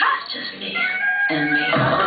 It's just me and me.